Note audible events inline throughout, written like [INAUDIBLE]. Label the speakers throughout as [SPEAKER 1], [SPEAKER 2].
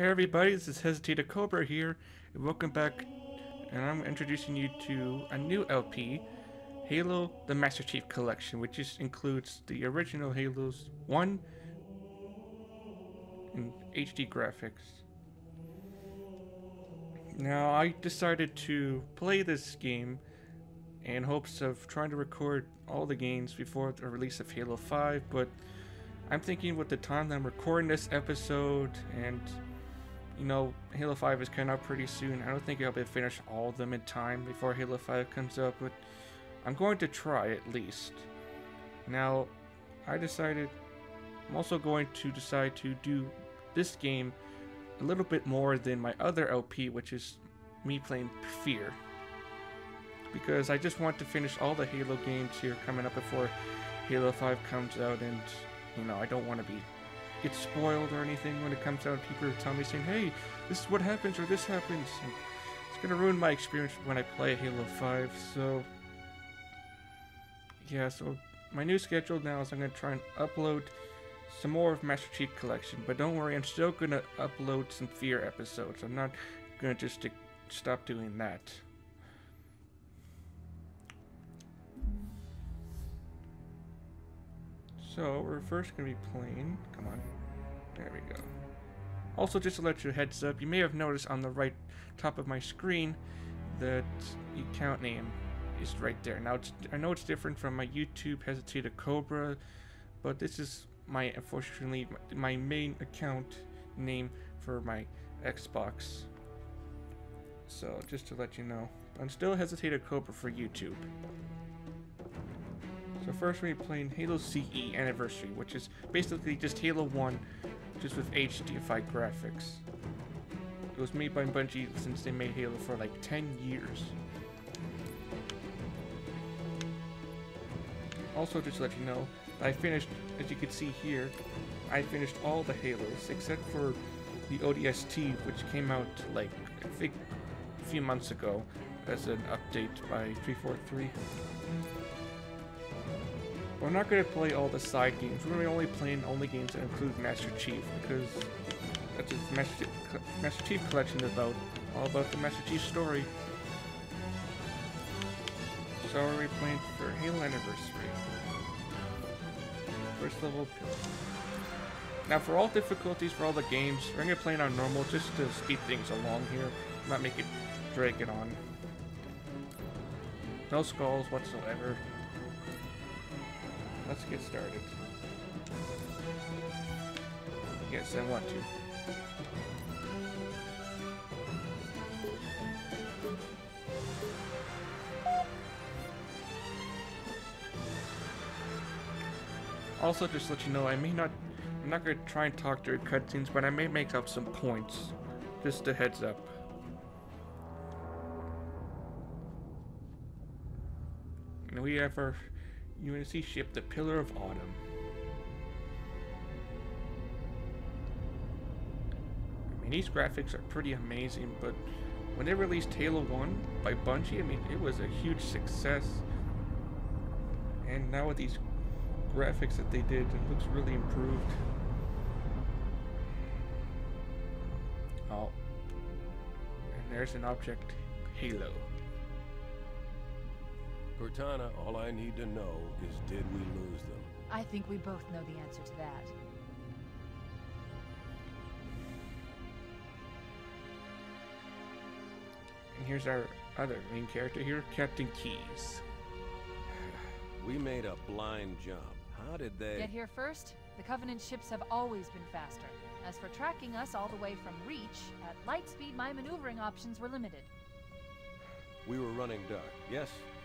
[SPEAKER 1] Hey everybody, this is Hesitated Cobra here, and welcome back, and I'm introducing you to a new LP, Halo the Master Chief Collection, which just includes the original Halos 1 in HD graphics. Now, I decided to play this game in hopes of trying to record all the games before the release of Halo 5, but I'm thinking with the time that I'm recording this episode and you know, Halo 5 is coming out pretty soon. I don't think I'll be able to finish all of them in time before Halo 5 comes up, but I'm going to try at least. Now, I decided, I'm also going to decide to do this game a little bit more than my other LP, which is me playing Fear. Because I just want to finish all the Halo games here coming up before Halo 5 comes out, and, you know, I don't want to be get spoiled or anything when it comes out. People are telling me saying, "Hey, this is what happens or this happens." And it's gonna ruin my experience when I play Halo 5. So yeah, so my new schedule now is I'm gonna try and upload some more of Master Chief Collection. But don't worry, I'm still gonna upload some Fear episodes. I'm not gonna just stop doing that. So we're first to be playing, come on, there we go. Also, just to let you heads up, you may have noticed on the right top of my screen that the account name is right there. Now, I know it's different from my YouTube Hesitated Cobra, but this is my, unfortunately, my main account name for my Xbox. So, just to let you know, I'm still Hesitated Cobra for YouTube. So first we're playing Halo CE Anniversary, which is basically just Halo 1, just with HDified graphics. It was made by Bungie since they made Halo for like 10 years. Also, just to let you know, I finished, as you can see here, I finished all the Halos except for the ODST, which came out like, I think, a few months ago as an update by 343. We're not going to play all the side games. We're going to be only playing only games that include Master Chief because that's what Master, Master Chief Collection is about. All about the Master Chief story. So are we playing for Halo Anniversary? First level Now for all difficulties for all the games, we're to play on normal just to speed things along here. Not make it drag it on. No skulls whatsoever. Let's get started. Yes, I want to. Also, just to let you know, I may not, I'm not to try and talk during cutscenes, but I may make up some points. Just a heads up. And we have our UNSC ship, the Pillar of Autumn. I mean, these graphics are pretty amazing, but when they released Halo 1 by Bungie, I mean, it was a huge success. And now with these graphics that they did, it looks really improved. Oh. And there's an object, Halo.
[SPEAKER 2] Cortana, all I need to know is did we lose them?
[SPEAKER 3] I think we both know the answer to that.
[SPEAKER 1] And here's our other main character here, Captain Keyes. [SIGHS]
[SPEAKER 2] We made a blind jump. How did they...
[SPEAKER 3] Get here first? The Covenant ships have always been faster. As for tracking us all the way from Reach, at light speed my maneuvering options were limited.
[SPEAKER 2] We were running dark, yes?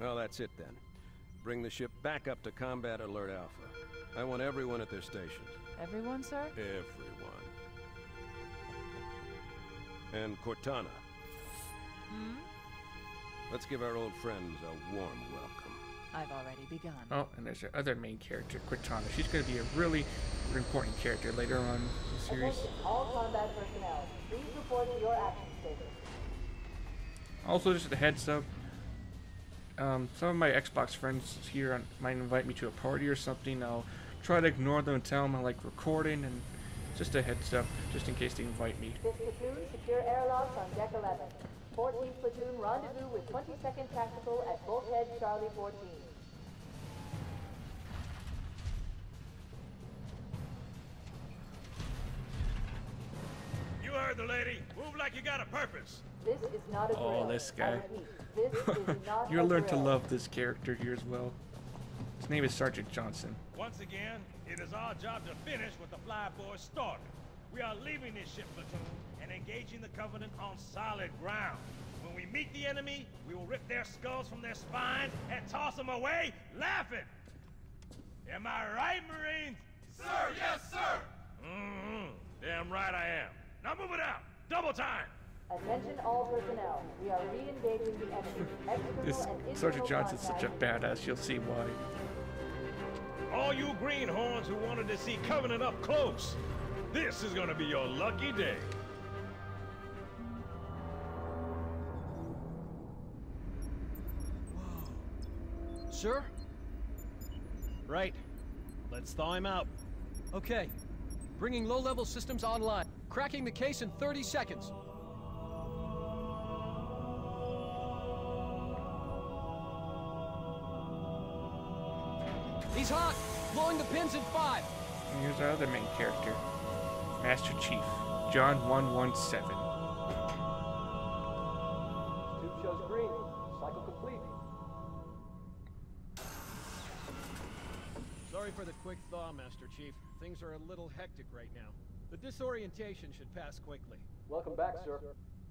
[SPEAKER 2] Well, that's it then. Bring the ship back up to Combat Alert Alpha. I want everyone at their stations.
[SPEAKER 3] Everyone, sir?
[SPEAKER 2] Everyone. And Cortana.
[SPEAKER 3] Hmm?
[SPEAKER 2] Let's give our old friends a warm welcome.
[SPEAKER 3] I've already begun.
[SPEAKER 1] Oh, and there's our other main character, Cortana. She's going to be a really important character later on in the series.
[SPEAKER 4] Attention all combat personnel. Please report to your action stations.
[SPEAKER 1] Also, just a heads up. Um, some of my Xbox friends here might invite me to a party or something. I'll try to ignore them and tell them I like recording, and just a heads up, just in case they invite me.
[SPEAKER 4] 5th Platoon, secure airlocks on deck 11. 14th Platoon, rendezvous with 22nd Tactical at Bulkhead Charlie 14.
[SPEAKER 5] You heard the lady. Move like you got a purpose.
[SPEAKER 4] This is not a drill.
[SPEAKER 1] Oh, this
[SPEAKER 4] I
[SPEAKER 1] guy.
[SPEAKER 4] repeat, this is [LAUGHS] not
[SPEAKER 1] You'll
[SPEAKER 4] a
[SPEAKER 1] learn to love this character here as well. His name is Sergeant Johnson.
[SPEAKER 5] Once again, it is our job to finish what the Flyboys started. We are leaving this ship platoon and engaging the Covenant on solid ground. When we meet the enemy, we will rip their skulls from their spines and toss them away laughing. Am I right, Marines? Sir, yes, sir! Mm-hmm. Damn right I am. Now move it out. Double time.
[SPEAKER 4] Attention all personnel. We are re-engaging the enemy.
[SPEAKER 1] This
[SPEAKER 4] and
[SPEAKER 1] Sergeant Johnson's such a badass. You'll see why.
[SPEAKER 5] All you greenhorns who wanted to see Covenant up close, this is gonna be your lucky day.
[SPEAKER 6] Sir? Right. Let's thaw him out. Okay. Bringing low-level systems online. Cracking the case in 30 seconds. He's hot! Blowing the pins in five.
[SPEAKER 1] And here's our other main character, Master Chief, John 117.
[SPEAKER 7] Tube shows green. Cycle complete.
[SPEAKER 6] Sorry for the quick thaw, Master Chief. Things are a little hectic right now. The disorientation should pass quickly.
[SPEAKER 7] Welcome back, sir.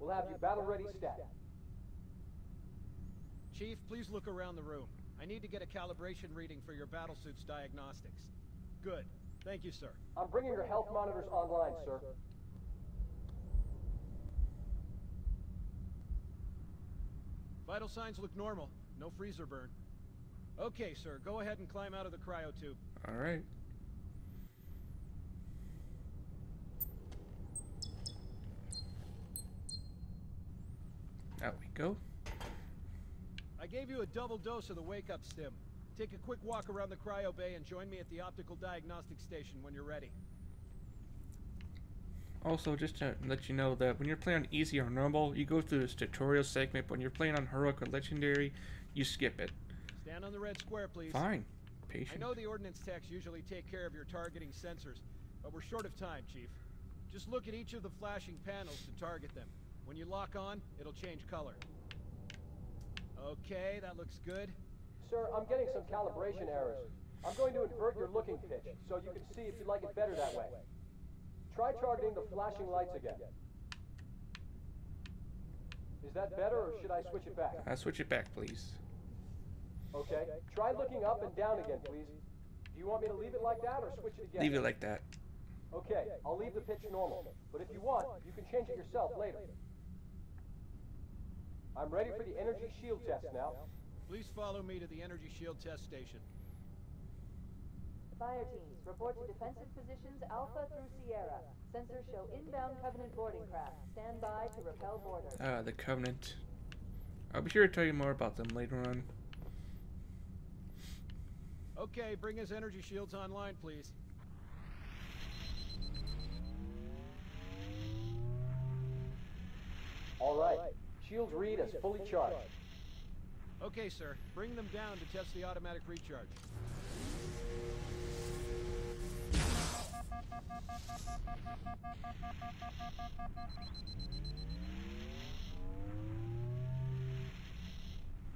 [SPEAKER 7] We'll have you battle ready stat.
[SPEAKER 6] Chief, please look around the room. I need to get a calibration reading for your battlesuit's diagnostics. Good. Thank you, sir.
[SPEAKER 7] I'm bringing your health monitors online, sir.
[SPEAKER 6] Vital signs look normal. No freezer burn. Okay, sir. Go ahead and climb out of the cryo tube.
[SPEAKER 1] All right. Out we go.
[SPEAKER 6] I gave you a double dose of the wake-up stim. Take a quick walk around the cryo bay and join me at the optical diagnostic station when you're ready.
[SPEAKER 1] Also, just to let you know that when you're playing on easy or normal, you go through this tutorial segment. But when you're playing on heroic or legendary, you skip it.
[SPEAKER 6] Stand on the red square, please.
[SPEAKER 1] Fine. Patient.
[SPEAKER 6] I know the ordnance techs usually take care of your targeting sensors, but we're short of time, Chief. Just look at each of the flashing panels to target them. When you lock on, it'll change color. Okay, that looks good.
[SPEAKER 7] Sir, I'm getting some calibration errors. I'm going to invert your looking pitch, so you can see if you like it better that way. Try targeting the flashing lights again. Is that better, or should I switch it back?
[SPEAKER 1] Uh, switch it back, please.
[SPEAKER 7] Okay. Try looking up and down again, please. Do you want me to leave it like that, or switch it again?
[SPEAKER 1] Leave it like that.
[SPEAKER 7] Okay, I'll leave the pitch normal. But if you want, you can change it yourself later. I'm ready for the energy shield test now.
[SPEAKER 6] Please follow me to the energy shield test station.
[SPEAKER 4] Fire teams, report to defensive positions Alpha through Sierra. Sensors show inbound Covenant boarding craft. Stand by to repel boarders.
[SPEAKER 1] Ah, the Covenant. I'll be sure to tell you more about them later on.
[SPEAKER 6] Okay, bring his energy shields online, please.
[SPEAKER 7] All right. Shields read as fully charged.
[SPEAKER 6] Okay, sir. Bring them down to test the automatic recharge.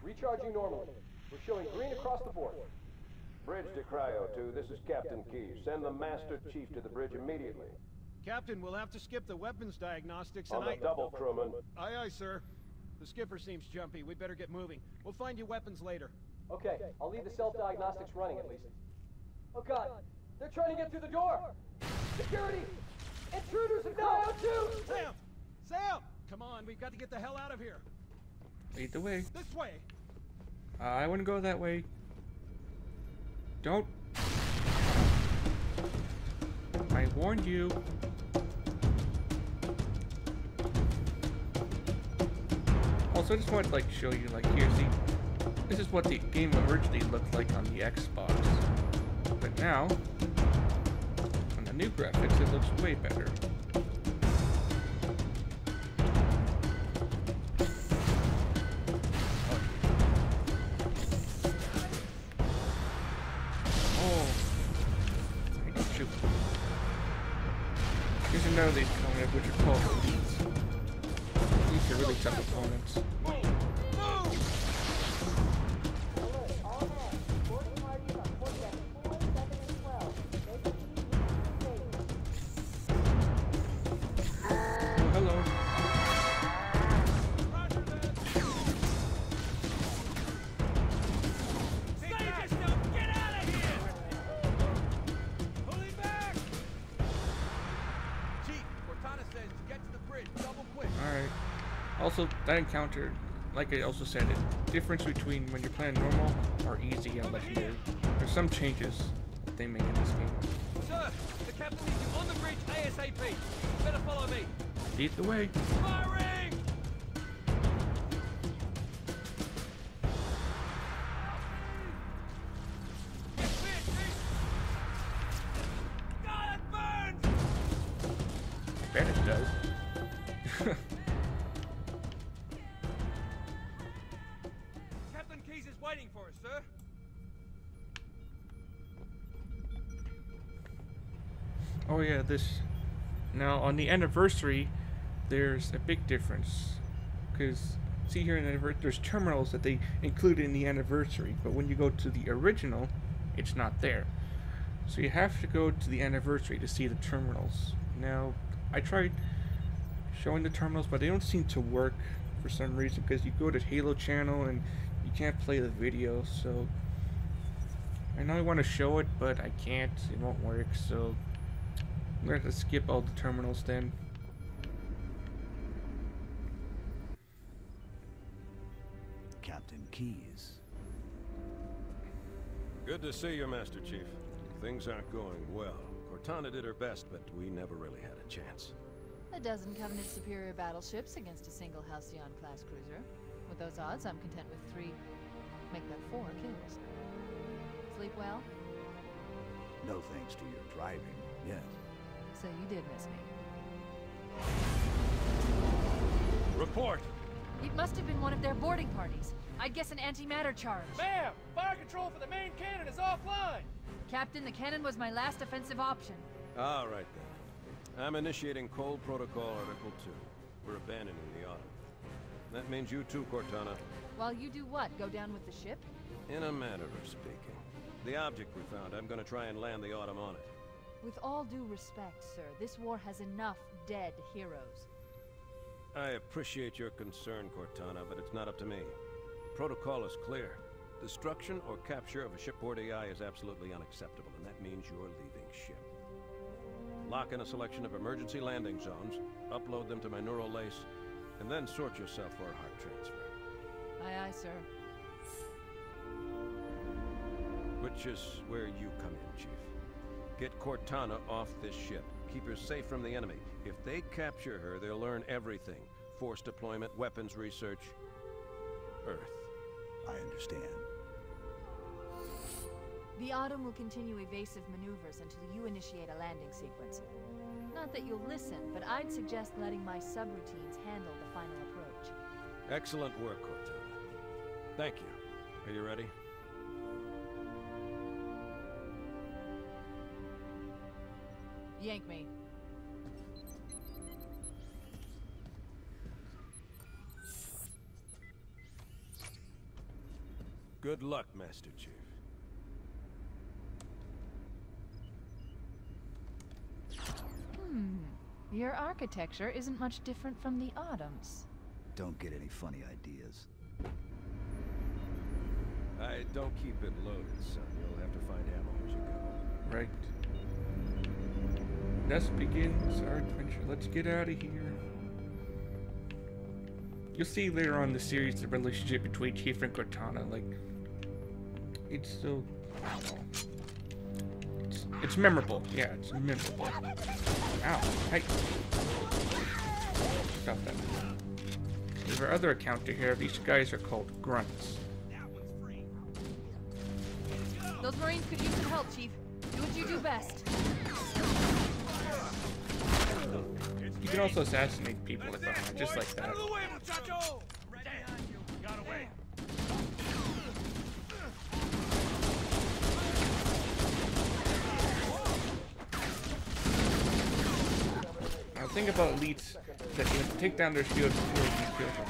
[SPEAKER 7] Recharging normally. We're showing green across the board.
[SPEAKER 2] Bridge to Cryo 2, this is Captain Key. Send the Master Chief to the bridge immediately.
[SPEAKER 6] Captain, we'll have to skip the weapons diagnostics
[SPEAKER 2] On
[SPEAKER 6] and
[SPEAKER 2] the
[SPEAKER 6] I...
[SPEAKER 2] double, crewman.
[SPEAKER 6] Aye, aye, sir. The skipper seems jumpy. We'd better get moving. We'll find you weapons later.
[SPEAKER 7] Okay, I'll leave the self-diagnostics running at least. Oh god, they're trying to get through the door! Security! Intruders in Cryo 2!
[SPEAKER 6] Sam! Sam! Come on, we've got to get the hell out of here.
[SPEAKER 1] Lead the way.
[SPEAKER 6] This way.
[SPEAKER 1] Uh, I wouldn't go that way. Don't. I warned you. Also, I just wanted to like show you, like, here, see, this is what the game originally looked like on the Xbox, but now, on the new graphics, it looks way better. Also, that encounter, like I also said, it difference between when you're playing normal or easy and legendary. There's some changes that they make in this game.
[SPEAKER 6] Sir, the captain needs you on the bridge ASAP. Better follow me.
[SPEAKER 1] Lead the way.
[SPEAKER 6] Firing!
[SPEAKER 5] God, it burns!
[SPEAKER 1] Bet it does. [LAUGHS] [LAUGHS]
[SPEAKER 6] waiting for us, sir.
[SPEAKER 1] oh yeah, this. Now on the anniversary, there's a big difference, because see here in the there's terminals that they included in the anniversary, but when you go to the original, it's not there. So you have to go to the anniversary to see the terminals. Now, I tried showing the terminals, but they don't seem to work for some reason because you go to Halo channel and you can't play the video. So I know I want to show it, but I can't. It won't work. So I'm gonna have to skip all the terminals then.
[SPEAKER 8] Captain Keyes.
[SPEAKER 2] Good to see you, Master Chief. Things aren't going well. Cortana did her best, but we never really had a chance.
[SPEAKER 3] A dozen Covenant superior battleships against a single Halcyon class cruiser. With those odds, I'm content with three. Make that four kills. Sleep well?
[SPEAKER 8] No thanks to your driving, yes.
[SPEAKER 3] So you did miss me.
[SPEAKER 5] Report!
[SPEAKER 3] It must have been one of their boarding parties. I'd guess an antimatter charge.
[SPEAKER 6] Ma'am, fire control for the main cannon is offline.
[SPEAKER 3] Captain, the cannon was my last offensive option.
[SPEAKER 2] All right, then. I'm initiating Cole Protocol Article 2. We're abandoning the Autumn. That means you too, Cortana.
[SPEAKER 3] While you do what? Go down with the ship?
[SPEAKER 2] In a manner of speaking. The object we found, I'm gonna try and land the Autumn on it.
[SPEAKER 3] With all due respect, sir, this war has enough dead heroes.
[SPEAKER 2] I appreciate your concern, Cortana, but it's not up to me. Protocol is clear. Destruction or capture of a shipboard AI is absolutely unacceptable, and that means you're leaving ship. Lock in a selection of emergency landing zones, upload them to my neural lace, and then sort yourself for a heart transfer.
[SPEAKER 3] Aye, aye, sir.
[SPEAKER 2] Which is where you come in, Chief. Get Cortana off this ship. Keep her safe from the enemy. If they capture her, they'll learn everything. Force deployment, weapons research, Earth.
[SPEAKER 8] I understand.
[SPEAKER 3] The Autumn will continue evasive maneuvers until you initiate a landing sequence. Not that you'll listen, but I'd suggest letting my subroutines handle the final approach.
[SPEAKER 2] Excellent work, Cortana. Thank you. Are you ready?
[SPEAKER 3] Yank me.
[SPEAKER 2] Good luck, Master Chief.
[SPEAKER 3] Hmm. Your architecture isn't much different from the Autumn's.
[SPEAKER 8] Don't get any funny ideas.
[SPEAKER 2] I don't keep it loaded, son. You'll have to find ammo as you go.
[SPEAKER 1] Right. Thus begins our adventure. Let's get out of here. you'll see later on in the series the relationship between Chief and Cortana. Like, it's so... I. It's, it's memorable. Yeah, it's memorable. Ow! Hey! Stop that. There's our other encounter here. These guys are called grunts.
[SPEAKER 3] Those Marines could use some help, Chief. Do what you do best.
[SPEAKER 1] You can also assassinate people like behind, just like that.
[SPEAKER 5] Out of the way, muchacho! Damn, you got away.
[SPEAKER 1] Now think about elites that you have to take down their shields you can kill them.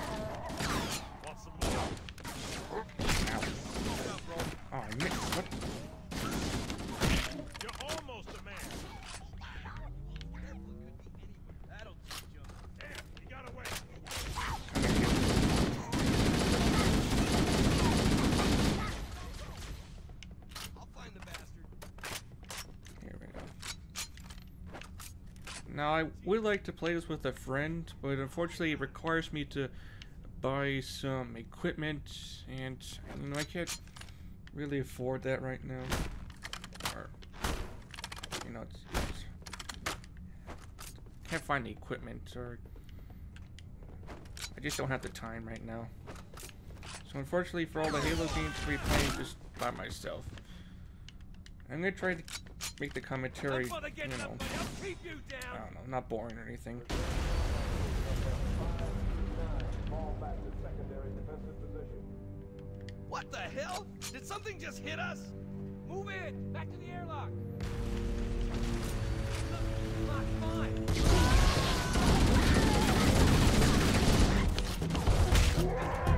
[SPEAKER 5] Want some more?
[SPEAKER 1] Ow. Oh, I missed. What?
[SPEAKER 5] You're almost a man. Damn, you got away.
[SPEAKER 1] Come here, kid. Here we go. Now, I would like to play this with a friend, but unfortunately it requires me to buy some equipment, and, you know, I can't really afford that right now. Or, you know, it's, it's can't find the equipment, or I just don't have the time right now. So unfortunately for all the Halo games, I'm playing just by myself. I'm gonna try to make the commentary, you know.
[SPEAKER 5] I'll keep you
[SPEAKER 1] I don't know, not boring or anything.
[SPEAKER 7] Fall back to secondary defensive position.
[SPEAKER 5] What the hell? Did something just hit us? Move in. Back to the airlock. Look, fine.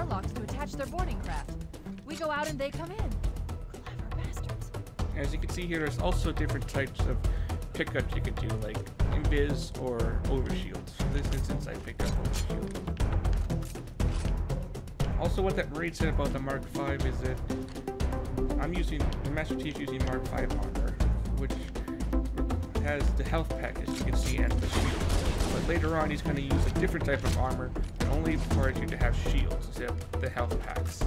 [SPEAKER 3] Airlocks to attach their boarding craft. We go out and they come in. Clever bastards.
[SPEAKER 1] As you can see here, there's also different types of pickups you can do, like invis or overshield. So this instance, I picked up overshield. Also, what that Marine said about the Mark V is that I'm using the Master Chief's using Mark V armor, which has the health pack, as you can see, and the shield. But later on, he's going to use a different type of armor that only requires you to have shields instead of the health packs.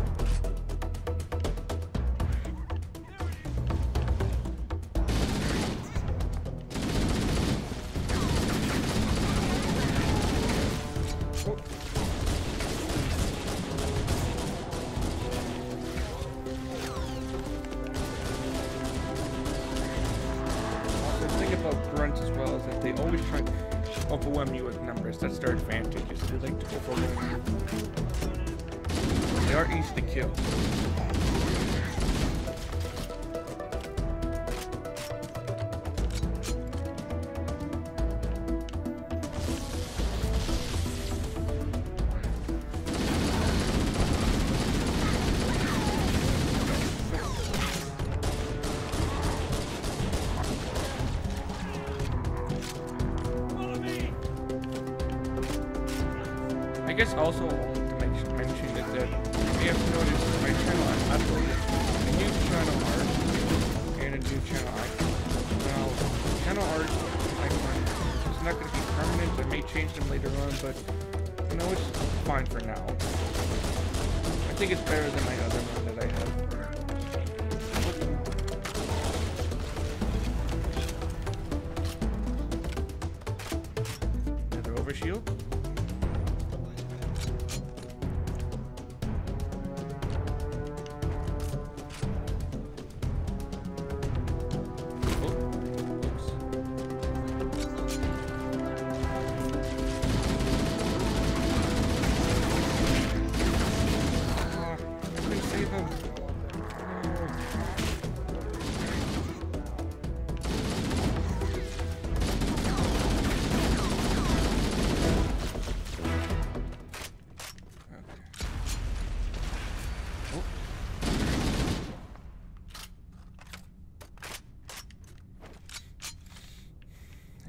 [SPEAKER 1] Numbers. That's their advantage, is they like to overwhelm. They are easy to kill. Guess also to mention, mention is that you may have noticed my channel I uploaded a new channel art and a new channel icon. Now, channel art icon is not going to be permanent. I may change them later on, but you know it's fine for now. I think it's better than my other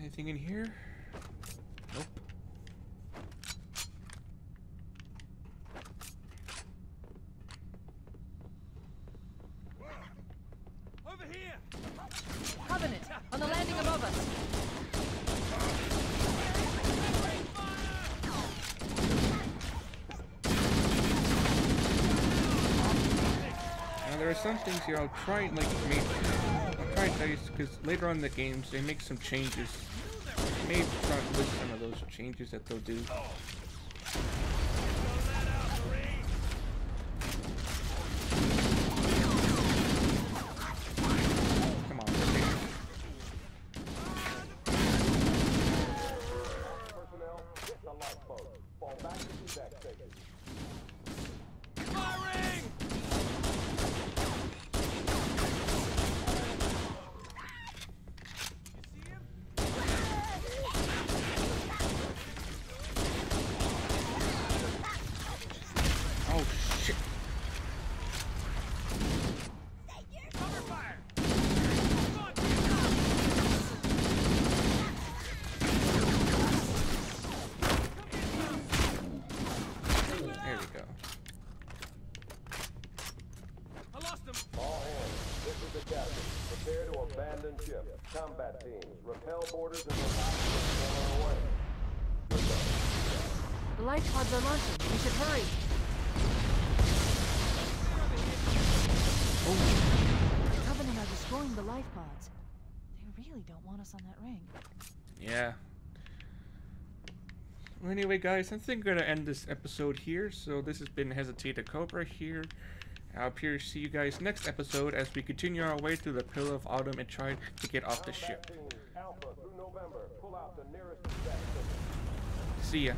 [SPEAKER 1] Anything in here? Nope. Over here. Covenant, on the landing above us. Now there are some things here I'll try and like maybe Try you because later on in the games they make some changes. I may to list some of those changes that they'll do. Come on, okay.
[SPEAKER 2] Personnel, hit the lifeboat. Fall back to the deck station.
[SPEAKER 1] Oh shit. There we go.
[SPEAKER 9] I lost him.
[SPEAKER 2] All hands, this is the captain. Prepare to abandon ship. Combat teams, repel boarders and the away.
[SPEAKER 3] The life pods are launching. We should hurry. The Covenant are destroying the life pods. They really don't want us on that ring.
[SPEAKER 1] Yeah. Well, anyway, guys, I think we're gonna end this episode here. So this has been Hesitate Cobra here. I'll appear to see you guys next episode as we continue our way through the Pillar of Autumn and try to get off the ship.
[SPEAKER 2] Alpha through November. Pull out the nearest.
[SPEAKER 1] See ya.